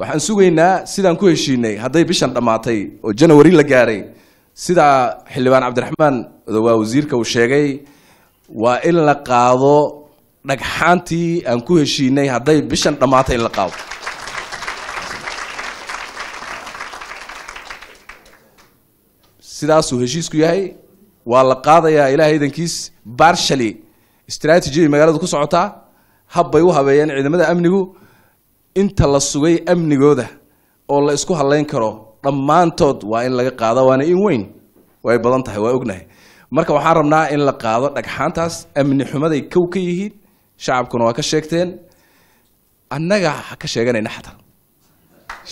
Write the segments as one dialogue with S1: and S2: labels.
S1: waxaan sugaynaa sidaan ku heshiinay hadday bishan dhammaatay oo janawari la gaaray sidaa xildhibaan cabdiraxmaan waa wasiirka uu sheegay waa in la qaado dhagxaantii aan ku heshiinay hadday bishan dhammaatay in la qaado. Sidaasuu heshiisku yahay waa la qaadayaa ilaahay idankiis barshally strategy magaalada ku socotaa habbay u habeeyeen ciidamada amnigu inta la sugay amnigooda oo la isku halayn karo dhammaantood waa in laga qaado waana in weyn. Way badan tahay waa ognahay. Marka waxaan rabnaa in la qaado dhagxaantaas amni xumaday kow ka yihiin shacabkuna waa ka sheegteen. Annaga ka sheeganayna xataa.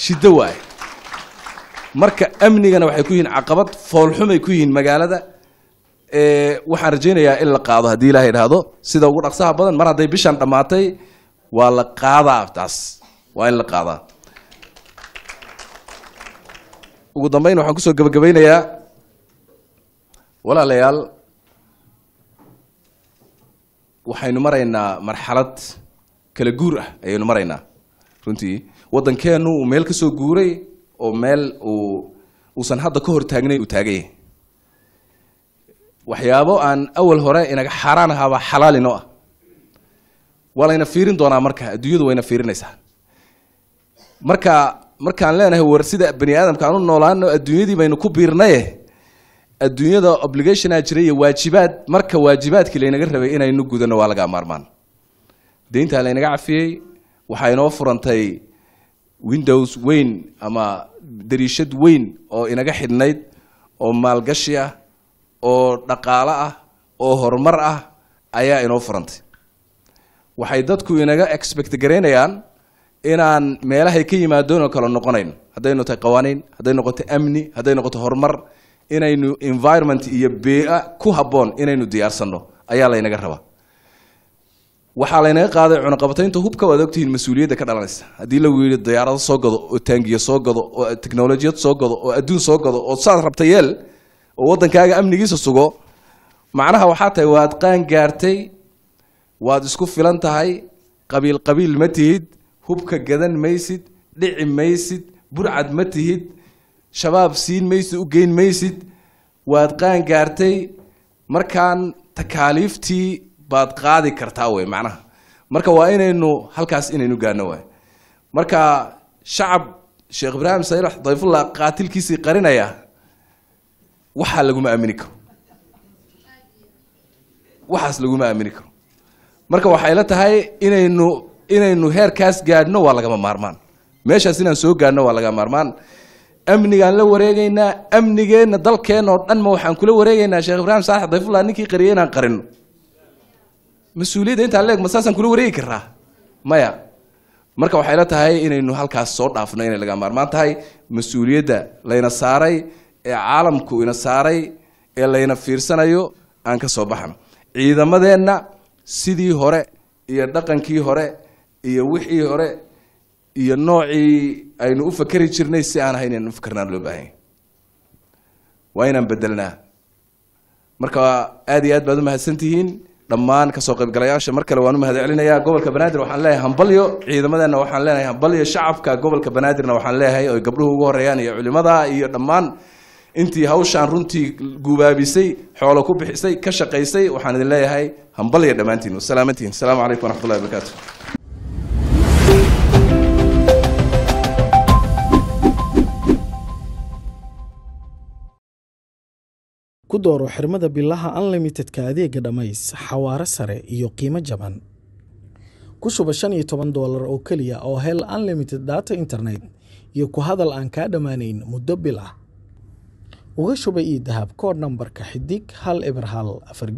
S1: Shiddo waay. Marka amnigana waxay ku yihiin caqabad foolxumay ku yihiin magaalada waxaan rajaynayaa in la qaado haddii ilaha idhaahdo. Sida ugu dhaqsaha badan mar hadday bishan dhammaatay waa la qaadaa taas waa in la qaadaa. Ugu dambeyn waxaan ku soo gebagabaynayaa walaalayaal. Waxaynu maraynaa marxalad kala guur ah ayaynu maraynaa. Runtii waddankeennu uu meel ka soo guuray oo meel uu uusan hadda ka hor taagnayn uu taaganyah waxyaabo aan awal hore inaga xaaraan ahaabaa xalaal inoo ah. Waa layna fiirin doonaa marka adduunyadu wayna fiirinaysaa marka markaan leenahay war sida bani aadamka aan u noolaano adduunyadii baynu ku biirnaye adduunyada obligationaa jira iyo waajibaad marka waajibaadkii laynaga rabay inaynu gudano waa laga maarmaan. Deyntaa laynaga cafiyey waxaa inoo furantay windows weyn ama dariishad weyn oo inaga xidhnayd oo maalgashi ah oo dhaqaalo ah oo horumar ah ayaa inoo furantay. Waxay dadku inaga expect garaynayaan inaan meelahay ka yimaadeen oo kale noqonayn. Hadday noqotay qawaaniin hadday noqoto amni hadday noqoto horumar inaynu environment iyo bea ku habboon inaynu diyaarsanno ayaa laynaga rabaa. Waxaa laynaga qaaday cunaqabataynta hubka waad ogtihiin mas'uuliyadda ka dhalanaysa. Haddii lagu yidhi diyaarado soo gado oo taangiyo soo gado oo teknolojiyad soo gado oo adduun soo gado oo saad rabta yeel oo waddankaaga amnigiisa sugo macnaha waxaa tahay waad qaan gaartay waad isku filan tahay qabiil qabiil ma tihid hubka gadan maysid dhici maysid burcad ma tihid shabaab siin maysid u geyn maysid. Waad qaan gaartay markaan takaaliiftii baad qaadi kartaa wey macnaha. Marka waa inaynu halkaas inaynu gaano waay. Marka shacab sheekh ibraahim saylax dayfullah qaatilkiisii qarinaya waxaa laguma aamini karo. Waxaas laguma aamini karo. Marka waxay la tahay inaynu inaynu heerkaas gaadhno waa lagama maarmaan. Meeshaas inaan soo gaadhno waa lagama maarmaan. Amnigaan la wareegaynaa amnigeenna dalkeenna oo dhan ma waxaan kula wareegaynaa sheekh ibraahim saalax dayfullah ninkii qariyay inaan qarino mas'uuliyadda intaan leeg ma saasaan kula wareegi karaa maya marka waxay la tahay inaynu halkaas soo dhaafno inay laga maarmaan tahay mas'uuliyadda layna saaray ee caalamku ina saaray ee layna fiirsanayo aan ka soo baxno ciidamadeenna sidii hore iyo dhaqankii hore iyo wixii hore iyo noocii aynu u fakeri jirnay si aan ahayn inaan u fakarnaan loo baahanya waa inaan bedelnaa marka aad iyo aad baad u mahadsantihiin dhammaan ka soo qaybgalayaasha mar kale waan u mahad gobolka banaadir waxaan leeyahay hambalyo ciidamadeenna waxaan leenahay hambalyo shacabka gobolka banaadirna waxaan leeyahay oy gabdhuhu ugu horeeyaan iyo culimada iyo dhammaan intii hawshaan runtii guubaabisay xoolo ku bixisay ka shaqaysay waxaan idin leeyahay hambalyo dhammaantiin. Wasalaamantiin asalaamu calaykum waraxmatullahi wabarakaatu
S2: ku dooro xirmada bilaha unlimitedka adeega dhammays xawaare sare iyo qiimo jaban. Ku shuba shan iyo toban doolar oo keliya oo hel unlimited data internet iyo ku hadal aan kaa dhammaanayn muddo bil ah. Uga shuba ii dahab koodh nambarka xidig hal eber hal afar